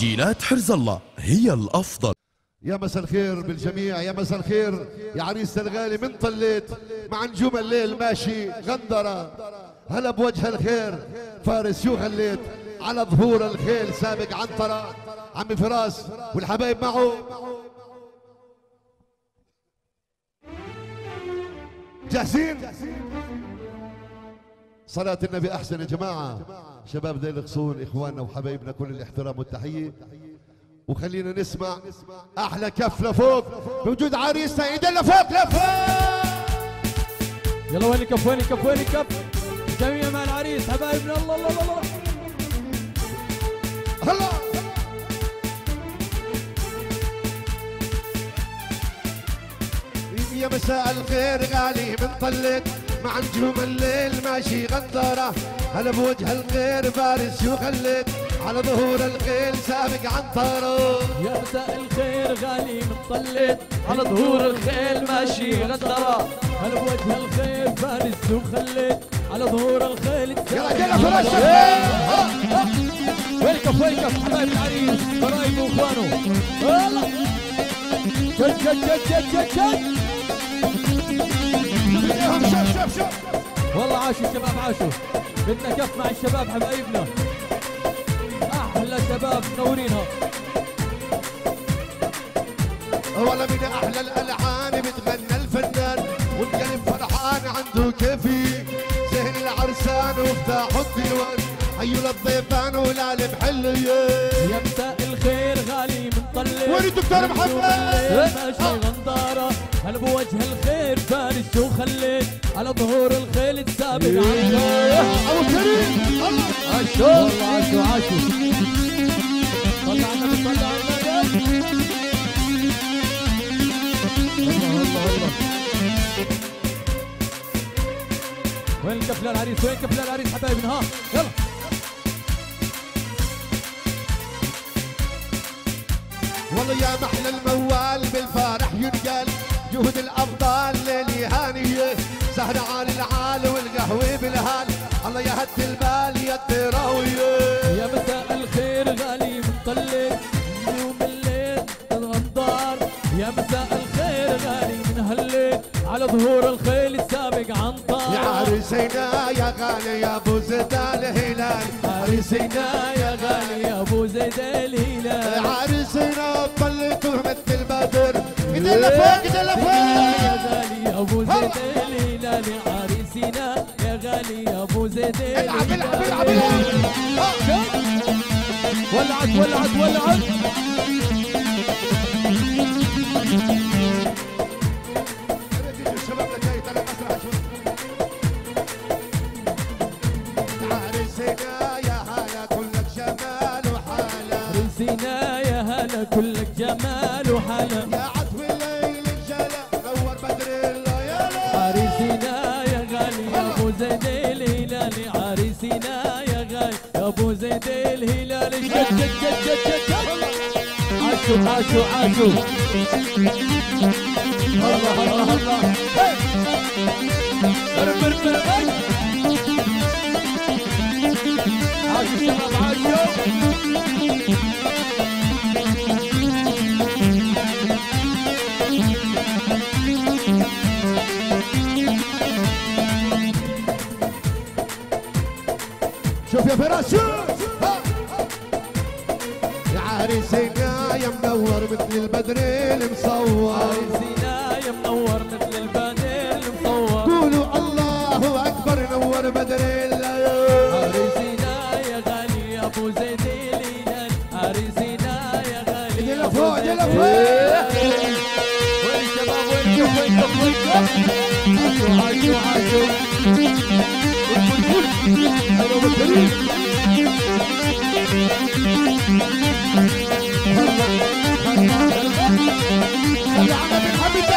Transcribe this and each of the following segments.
تسجيلات حرز الله. هي الأفضل. يا مساء الخير بالجميع يا مساء الخير. يا عريس الغالي من طليت مع نجوم الليل ماشي غندرة. هلا بوجه الخير فارس شو خليت؟ على ظهور الخيل سابق عنطرة عمي فراس والحبايب معه. جاهزين؟ صلاة النبي أحسن يا جماعة. شباب ذي الغصون إخواننا وحبايبنا كل الاحترام والتحية. وخلينا نسمع أحلى كف لفوق. بوجود عريسنا إيدين لفوق لفوق يلا وين الكف وين الكف وين الكف جميع مع العريس حبايبنا الله الله الله, الله. هلا. يا مساء الخير غالي من طلت مع نجوم الليل ماشي غندرة هلا بوجه الخير فارس شو خلت على ظهور الخيل سابق عنطره يا مساء الخير غالي مطلت على ظهور الخيل ماشي غدرة هلا بوجه الخير فارس وخلت على ظهور الخيل يلا يلا الكف وين الكف حبايب العريس قرايبه وإخوانه. يلا. شد شد شد شد شد والله عاشوا الشباب عاشوا. بدنا كف مع الشباب حبايبنا. أحلى شباب منورينها ولا من أحلى الالحان بتغنى الفنان والقلب فرحان عنده كيفي ذهن العرسان وافتحوا الديوان حيوا للضيفان والقلب حلية. يا مساء الخير غالي طلع وين الدكتور محمد؟ ماشي غندارة هل بوجه الخير فارس شو خليت على ظهور الخيل ابو كريم صلى على النبي صلى على النبي الله الله الله وين الكفلة العريس؟ وين الكفلة العريس؟ حبايبنا ها يلا. والله يا محلى الموال بالفرح ينقل جهد الأبطال ليلي هانيه سهر عالي العال والقهوة بالهال. الله يا هد البال يا التراويه يا مساء الخير غالي مطلق يوم الليل الغندار يا مساء الخير غالي من هالليل على ظهور الخيل السابق عنطار يا عريسينا يا غالي يا أبو زيد الهلال. عريسنا يا غالي يا أبو زيد الهلال. البدر ايدين لفوق ايدين يا غالي يا أبو زيد الهلال عريسنا يا غالي يا أبو زيد العب العب العب. العب ولعت ولعت ولعت. عريسنا يا هلا كلك جمال وحلا الهلالي شد شد شد شد شد شد عاشوا عاشوا عاشوا الله الله الله. بربر بربر عاشوا الشباب عاشوا شوف. يا عريسنا يا منور مثل البدر المصور. عريسنا يا منور مثل البدر المصور. قولوا الله أكبر نور بدر عريسنا يا غالي يا أبو زيد الهلال غالي ايدي يا أبو لفوق، زيد ايدي لفوق. الهلال. وين الشباب وين كيف وين كيف وين كيف عاشوا عاشوا عاشوا حلو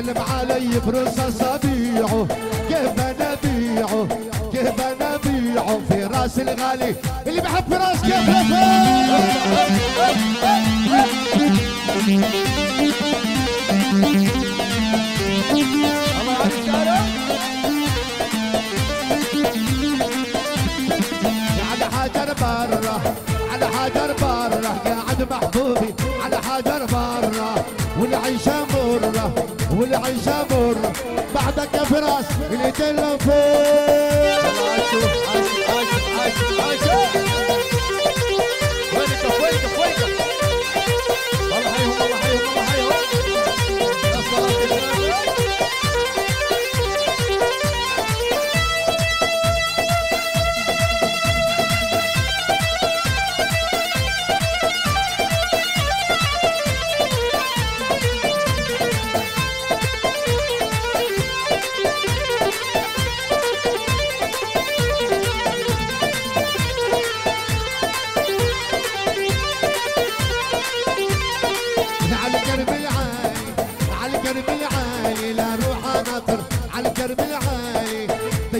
سلم علي بروس اصابيعه كيف أنا بيعه كيف أنا بيعه في رأس الغالي. اللي بحب في رأس كيف حجر برا على حجر برا قاعد محبوبي على حجر برا مرة بعدك يا فراس الايدين لفوق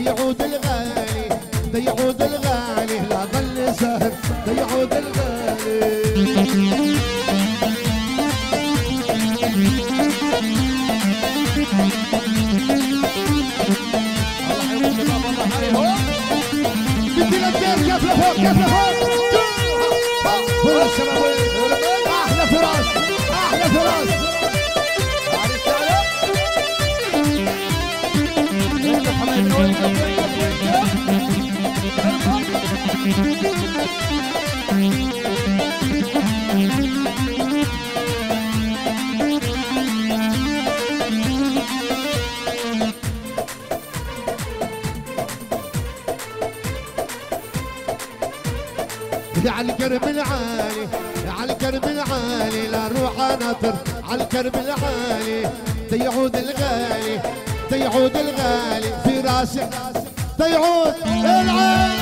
ديعود الغالي على الكرب العالي على الكرب العالي لا روح نطر على الكرب العالي ديعود الغالي ديعود الغالي. في راسي ديعود العالي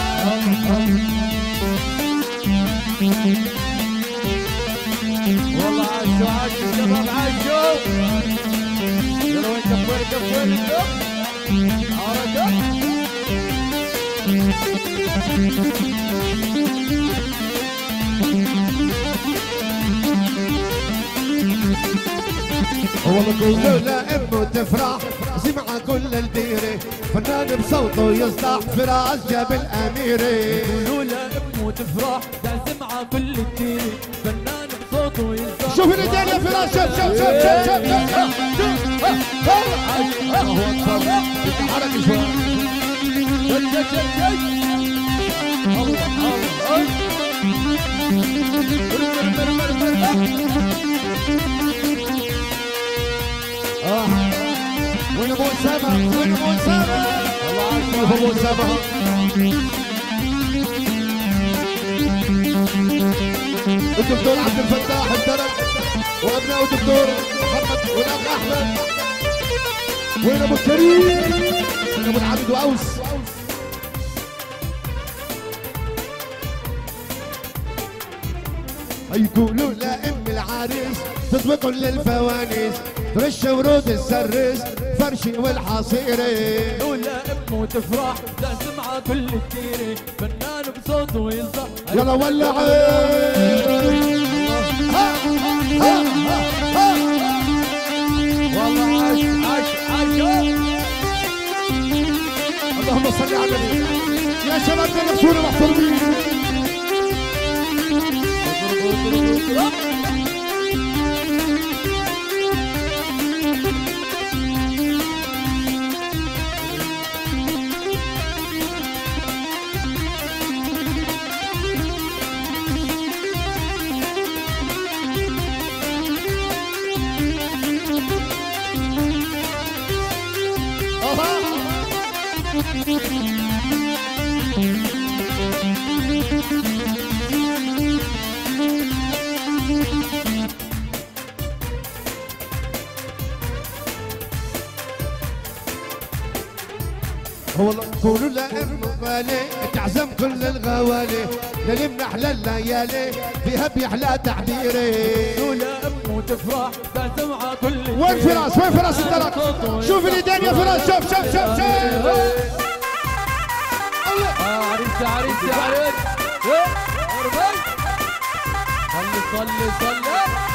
والله عركة والله كله لا امه تفرح سمع كل الديره فنان بصوته يصدح فراس جبل اميري لولا امه تفرح على كل كتير فنان بصوته يصدح شوف الايدين يا فراس شوف شوف شوف شوف شوف شوف. الله اكبر حركه شوي آه وين ابو اسامه وين ابو اسامه الله اكبر ابو اسامه الدكتور عبد الفتاح الدرج وابناء الدكتور محمد والاخ احمد وين ابو كريم وين ابو العبد واوس يقولوا لا ام العريس تطبق للفوانيس فرش ورود السرس فرشي والحصيري. لولا امه تفرح تعزم على كل كتير فنان بصوته يصدح يلا ولع. والله عاش عاش عاش. اللهم صل على النبي. يا شباب نفسونا محترمين قولوا انه غالي تعزم كل الغوالي. للم أحلى الليالي فيها بيحلى تعبيري لولا امه تفرح تعزمها كل وين فراس؟ وين فراس الدرك شوف الايدين يا فراس شوف شوف شوف شوف. عريس عريس عريس صلي صلي صلي